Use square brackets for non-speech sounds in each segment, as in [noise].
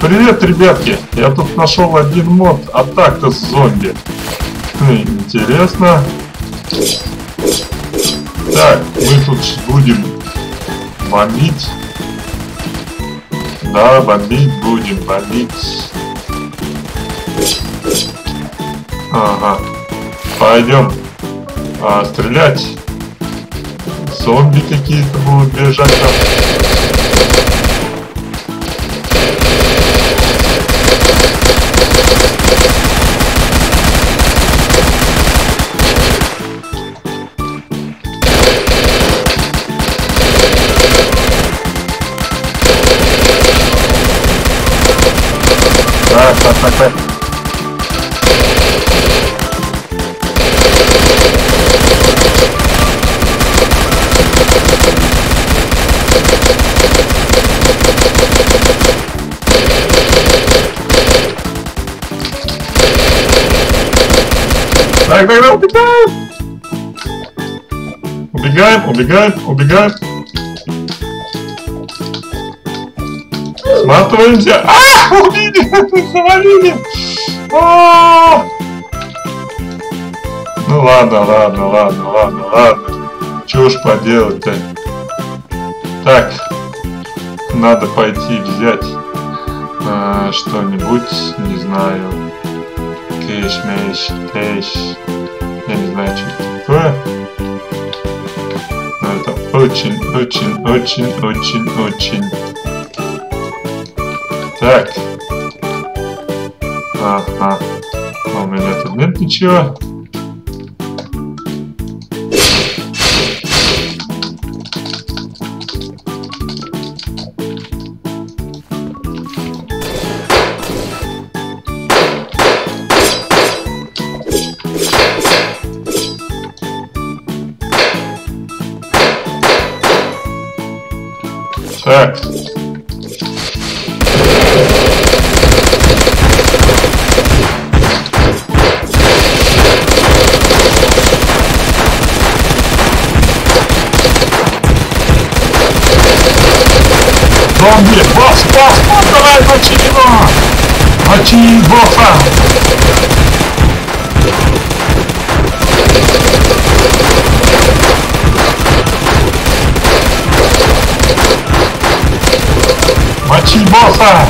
Привет, ребятки! Я тут нашел один мод атака с зомби. Хм, интересно. Так, мы тут будем бомбить. Да, бомбить будем, бомбить. Ага. Пойдем а, стрелять. Зомби какие-то будут бежать. Так, так, так, так. Так, так, так, убегаем! Убегаем, убегаем, убегаем. Сматываемся. А, убили, завалили. А! Ну ладно, ладно, ладно, ладно, ладно. Чего ж поделать-то? Так, надо пойти взять а, что-нибудь, не знаю. Кэш, мэш, кэш. Я не знаю, что это такое. Очень, очень, очень, очень, очень. Так. Ага. А у меня тут нет ничего. Зомби! Босс! Босс! Босс! Давай, мочи его! Мочи босса! Мочи босса!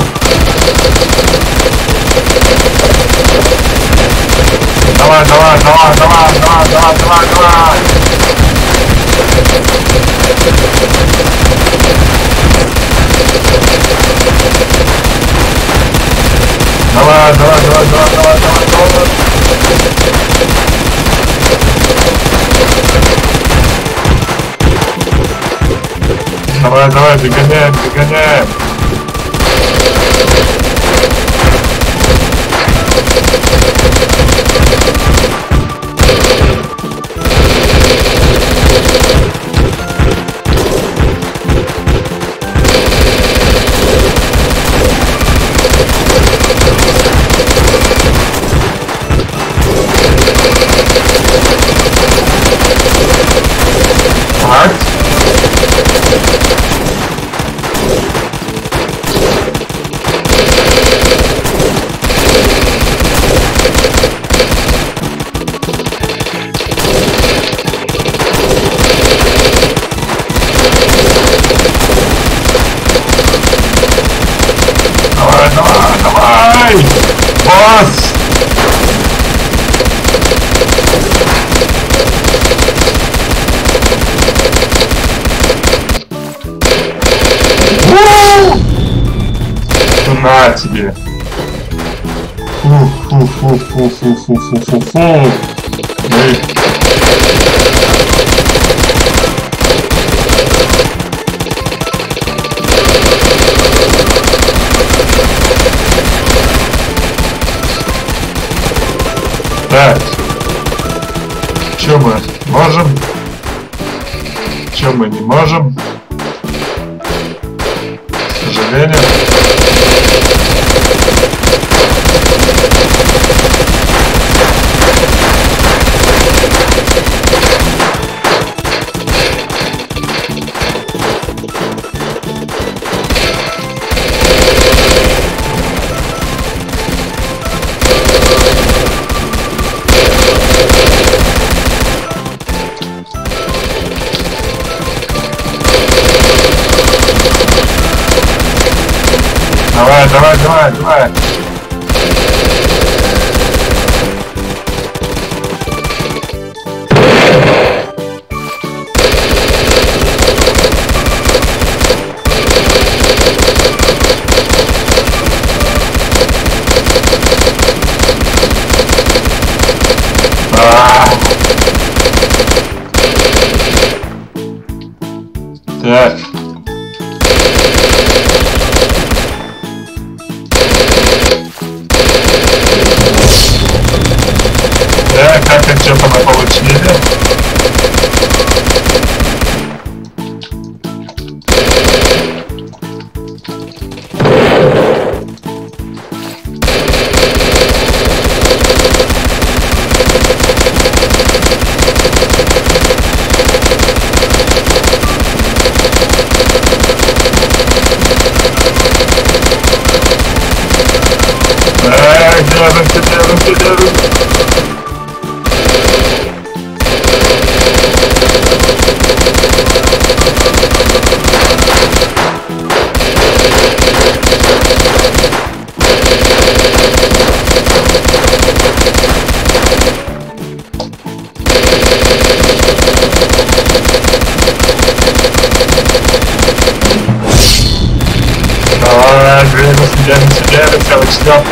Давай, давай, давай, давай, давай, давай, давай, давай! Давай, давай, давай, давай, давай, давай, давай. Давай, давай, догоняем, догоняем. На тебе! Фу-фу-фу-фу-фу-фу-фу-фу! Мы Так. Что мы можем? Что мы не можем? К сожалению. Давай, давай, давай, давай.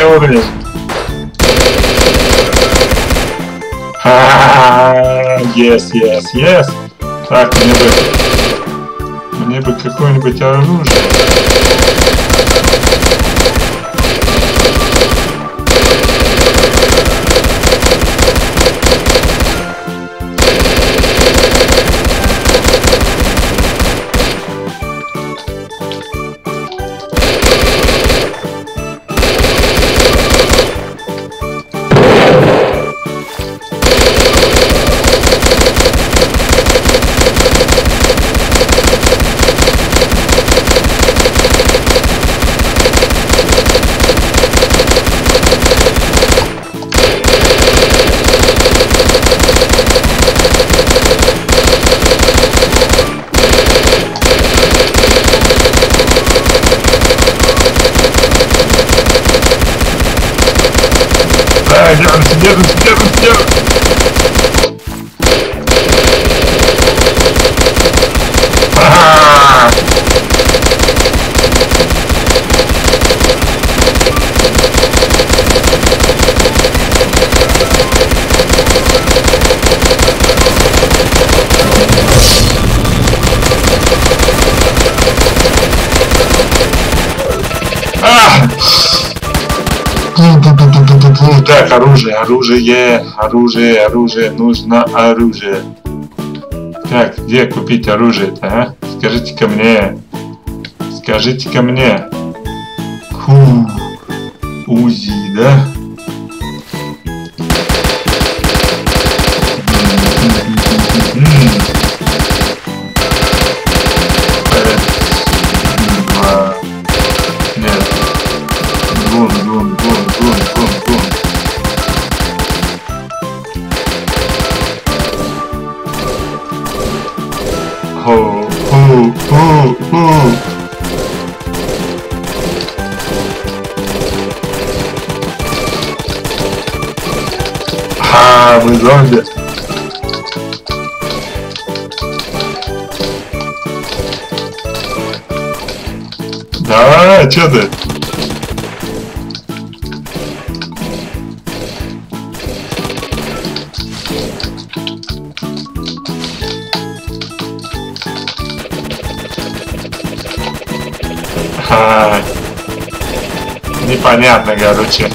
Уровень. Ха-ха-ха, yes, yes, yes. Так, мне бы... Мне бы какое-нибудь оружие. Так, оружие, оружие, оружие, оружие, нужно оружие. Так, где купить оружие-то, а? Скажите-ка мне. Скажите-ка мне. Фу. УЗИ, да? А, непонятно, короче.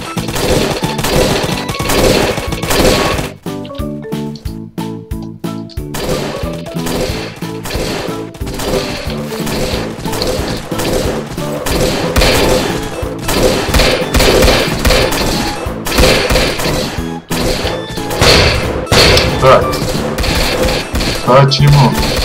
Так. Почему?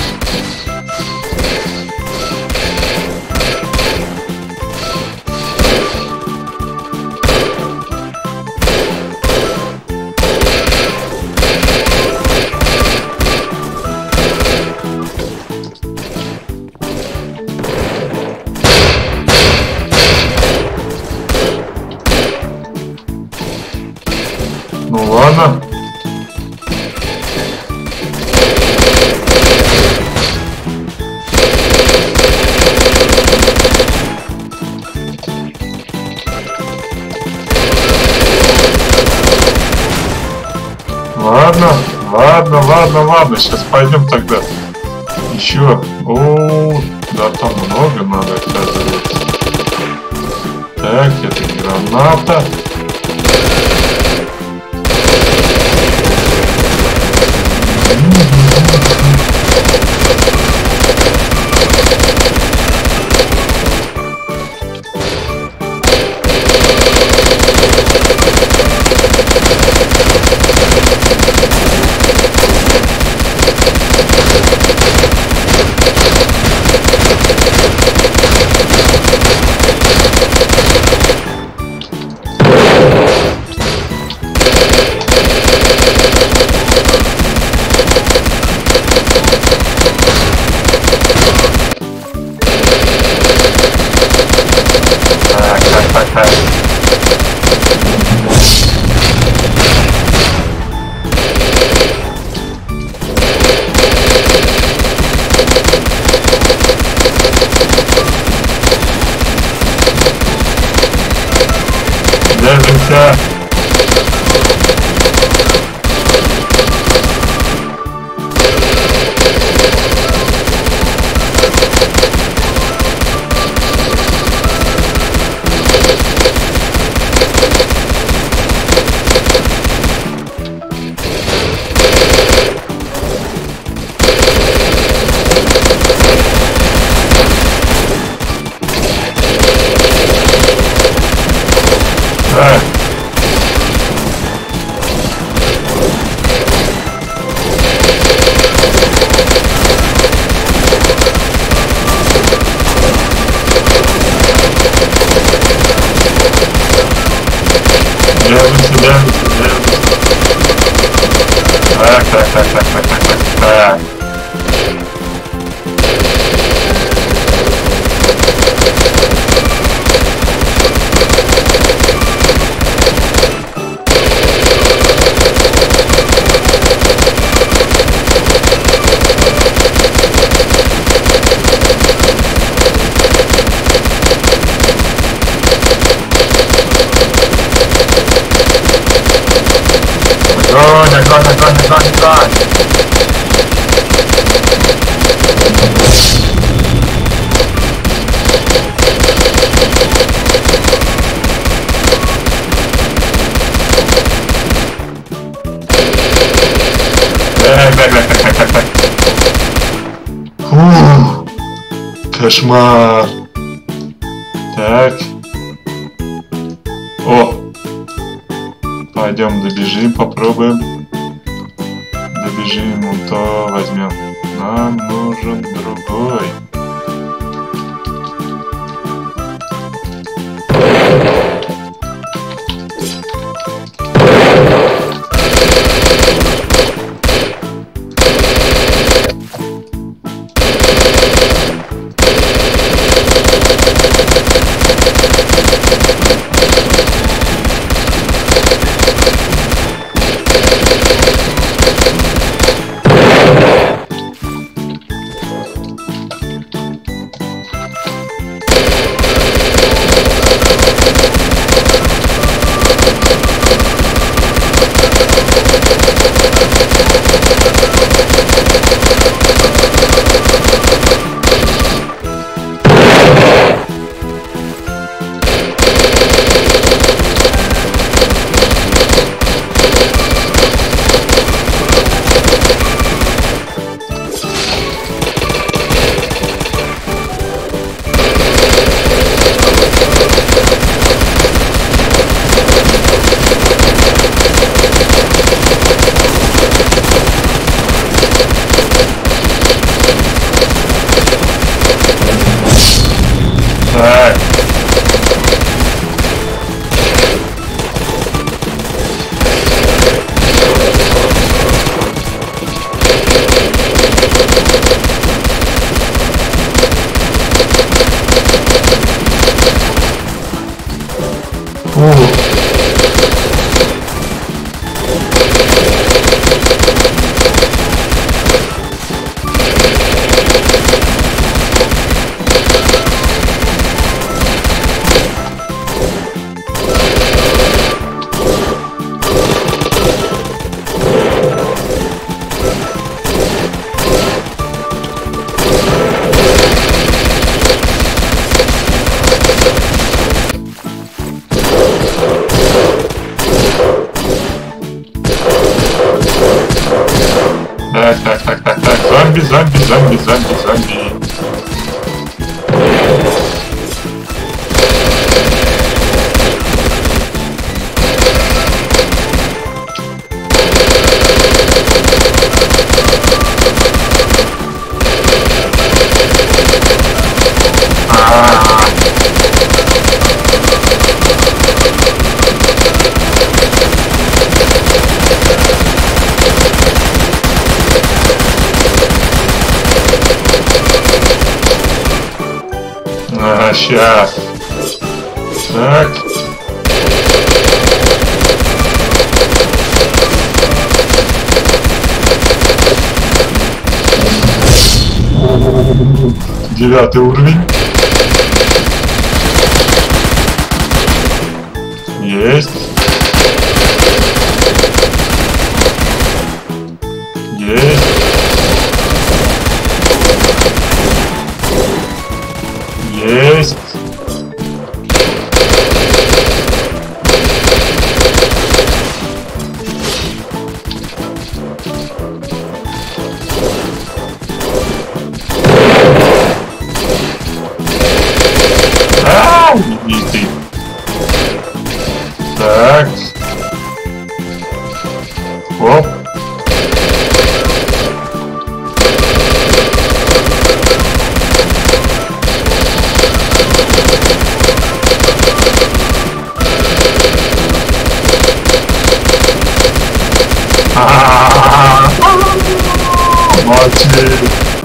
Ладно, ладно, сейчас пойдем тогда. Еще. О, да там много надо, оказывается. Так, это граната. Держимся. Так. Огонь, огонь, огонь, огонь, огонь. Так, так, так, так, так, так, так. Фух, кошмар. Пойдем добежим, попробуем. Добежим, то возьмем. Нам нужен другой. Ага, сейчас. Так. Девятый уровень. 아, 아, 아. 아 맞지.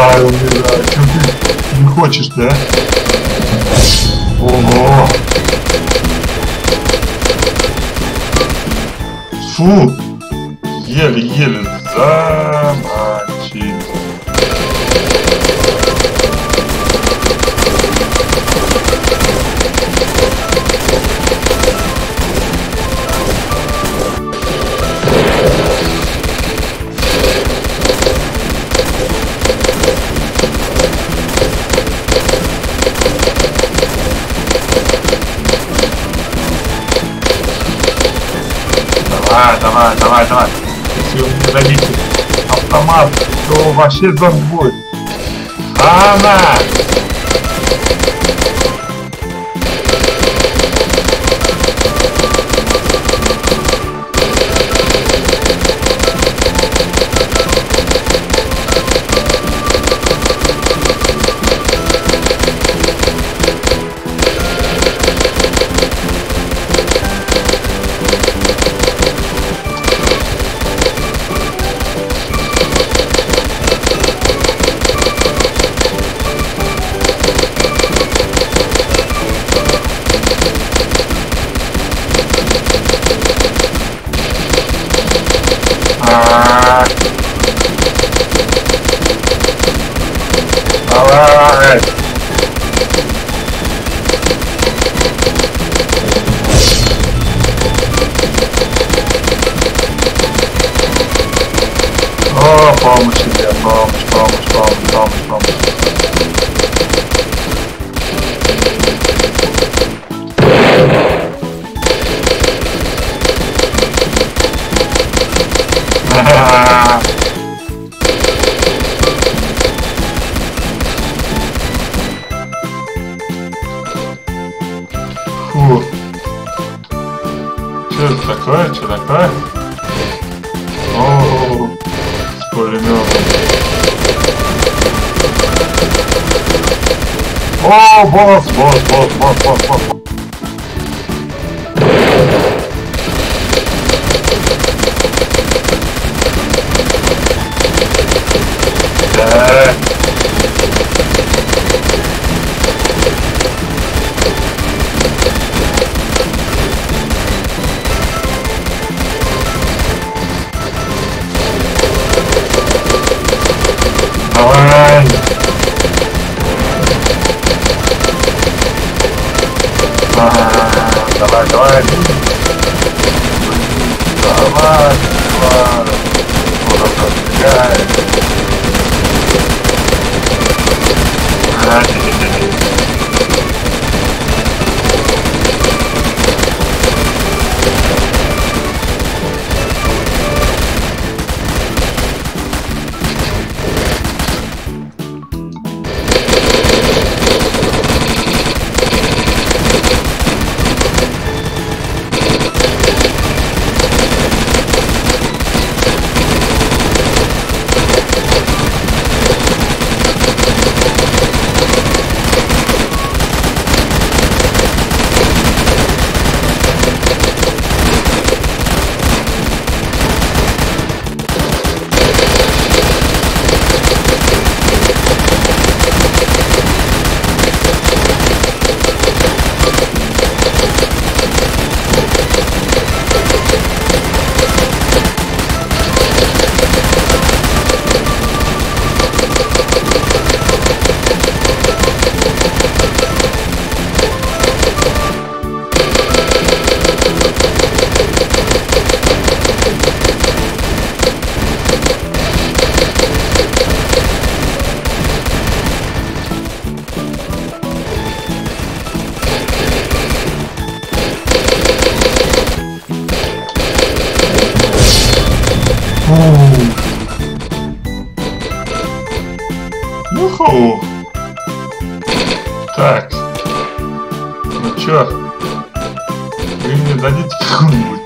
Давай, умирай. Чё ты не хочешь, да? Ого! Фу! Еле-еле замочили. Давай, давай, давай, мне дадите автомат, то вообще зомби будет. Это такое? Что такое? О, с пулеметом. О, босс, босс, босс, босс, босс, босс. Так. Ну чё? Вы мне дадите [laughs] какую-нибудь?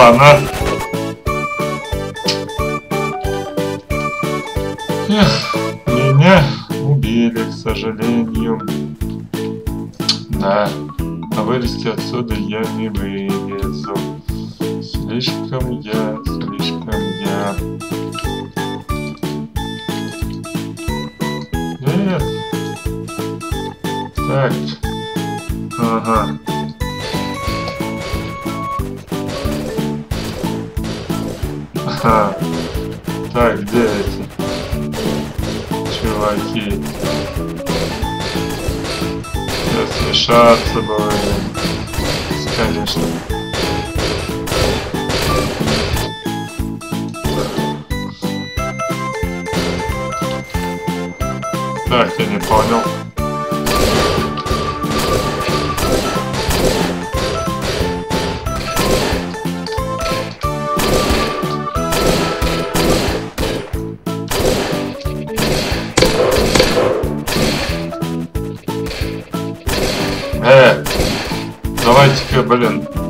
Она Эх, меня убили, к сожалению. Да, а вылезти отсюда я не вылезу. Слишком я, слишком я. Нет. Так. Ага. Смешаться будем. Конечно. Так, я не понял. Давайте-ка, блин.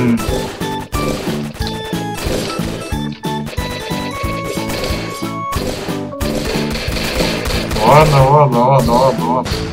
М. Ладно, ладно, ладно, ладно, ладно.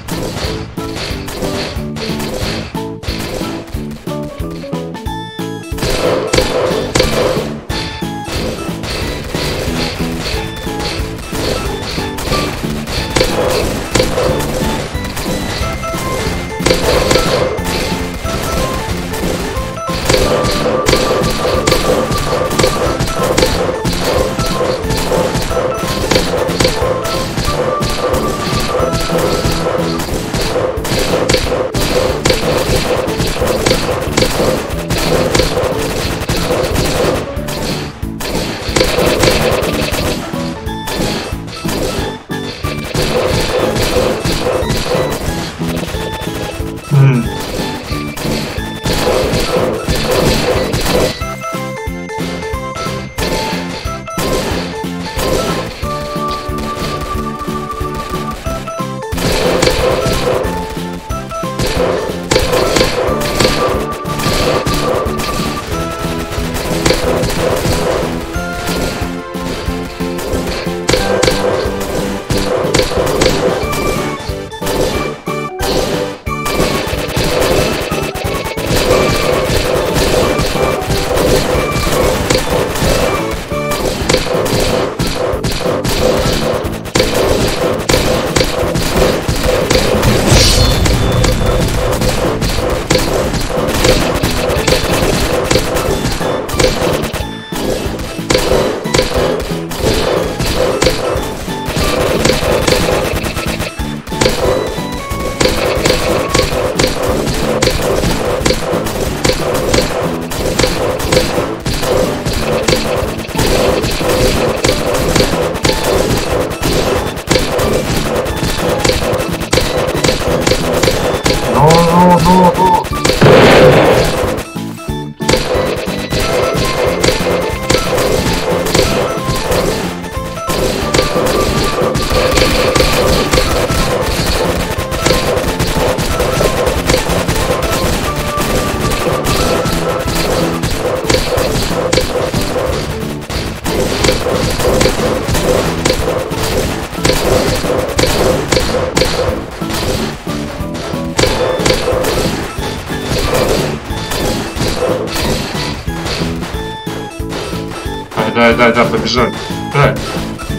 Да, побежали. Так,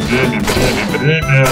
время, время, время.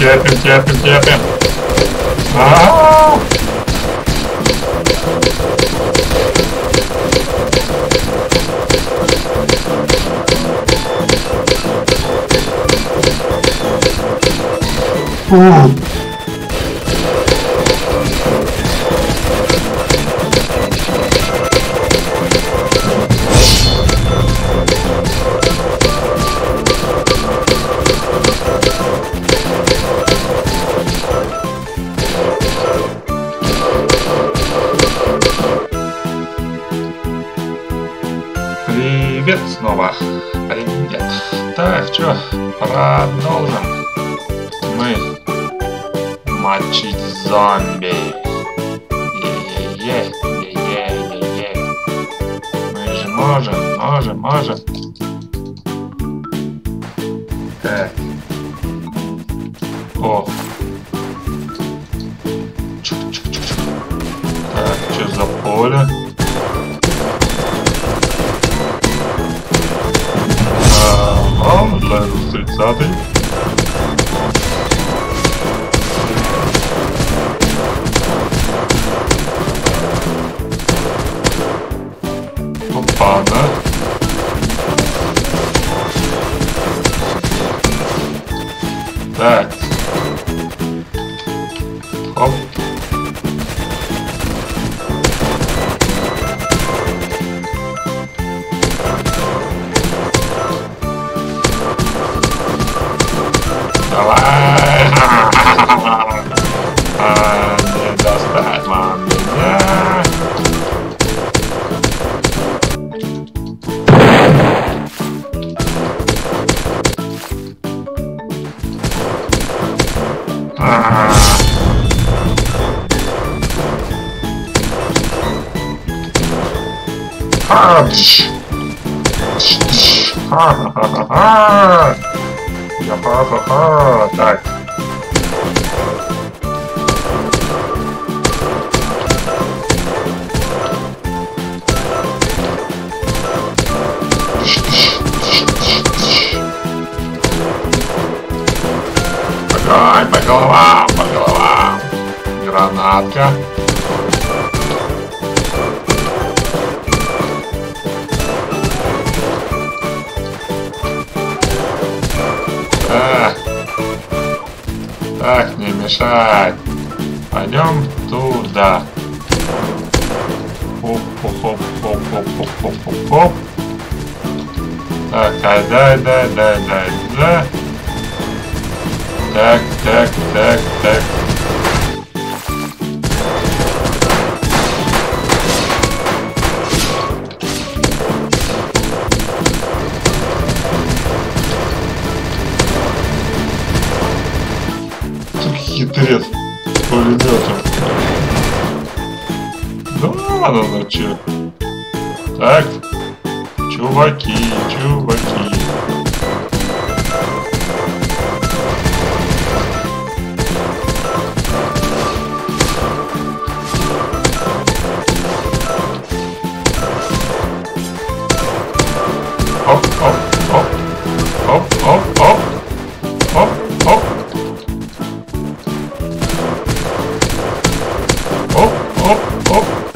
Терпим, терпим, терпим, терпим. А-а-а! Фу. Привет Можем, можем, можем. Так. О. Чук-чук-чук-чук. Так, что за поле? Так. Так, не мешай. Пойдем туда. Хоп-хоп-хоп-хоп-хоп-хоп-хоп. Так, ай, дай, дай, дай, дай, дай. Так, так, так, так. С пулеметом. Да ладно, ну чё. Так, чуваки, чуваки. up, up.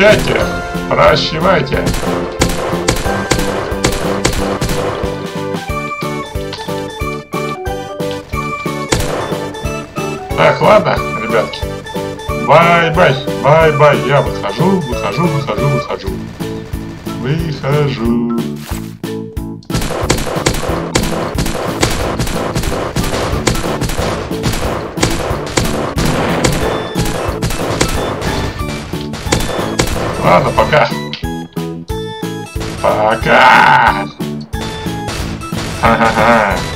Прощайте, прощевайте. Так, ладно, ребятки. Bye-bye, bye-bye. Я выхожу, выхожу, выхожу, выхожу. Выхожу. Ладно, пока. Пока. Ха-ха-ха.